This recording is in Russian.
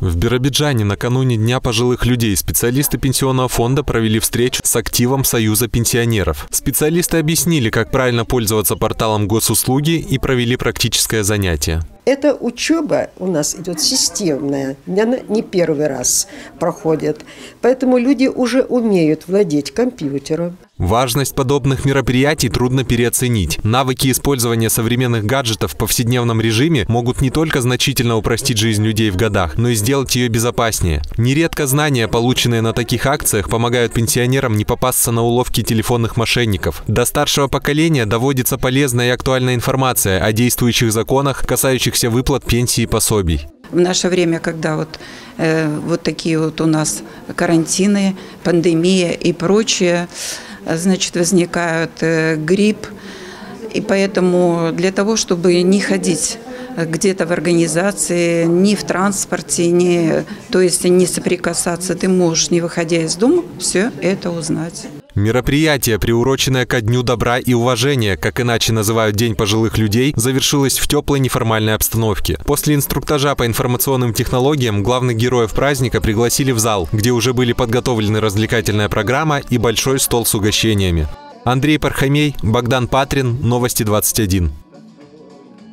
В Биробиджане накануне Дня пожилых людей специалисты пенсионного фонда провели встречу с активом Союза пенсионеров. Специалисты объяснили, как правильно пользоваться порталом госуслуги и провели практическое занятие. Эта учеба у нас идет системная, она не первый раз проходит. Поэтому люди уже умеют владеть компьютером. Важность подобных мероприятий трудно переоценить. Навыки использования современных гаджетов в повседневном режиме могут не только значительно упростить жизнь людей в годах, но и сделать ее безопаснее. Нередко знания, полученные на таких акциях, помогают пенсионерам не попасться на уловки телефонных мошенников. До старшего поколения доводится полезная и актуальная информация о действующих законах, касающихся выплат пенсии и пособий. В наше время, когда вот, э, вот такие вот у нас карантины, пандемия и прочее, значит, возникают э, грипп. И поэтому для того, чтобы не ходить где-то в организации, ни в транспорте, ни, то есть не соприкасаться, ты можешь, не выходя из дома, все это узнать. Мероприятие, приуроченное ко Дню добра и уважения, как иначе называют День пожилых людей, завершилось в теплой неформальной обстановке. После инструктажа по информационным технологиям главных героев праздника пригласили в зал, где уже были подготовлены развлекательная программа и большой стол с угощениями. Андрей Пархамей, Богдан Патрин, Новости 21.